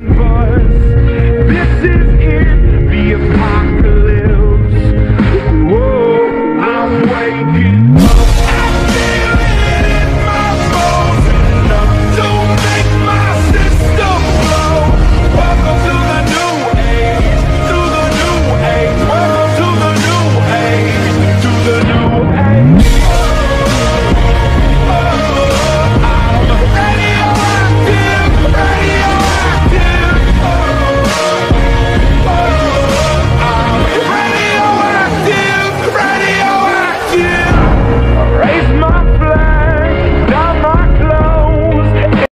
voice.